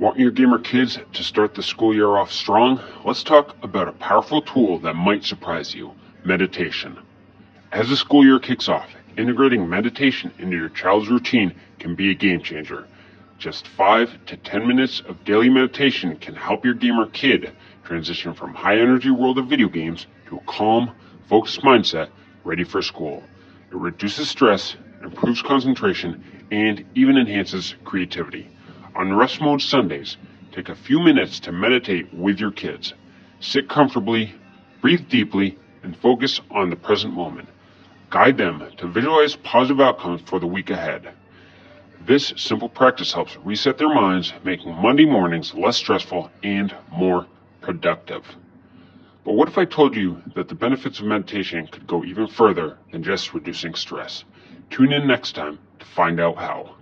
Want your gamer kids to start the school year off strong? Let's talk about a powerful tool that might surprise you meditation. As the school year kicks off, integrating meditation into your child's routine can be a game changer. Just 5 to 10 minutes of daily meditation can help your gamer kid transition from high energy world of video games to a calm, focused mindset ready for school. It reduces stress, improves concentration, and even enhances creativity. On Rest Mode Sundays, take a few minutes to meditate with your kids. Sit comfortably, breathe deeply, and focus on the present moment. Guide them to visualize positive outcomes for the week ahead. This simple practice helps reset their minds, making Monday mornings less stressful and more productive. But what if I told you that the benefits of meditation could go even further than just reducing stress? Tune in next time to find out how.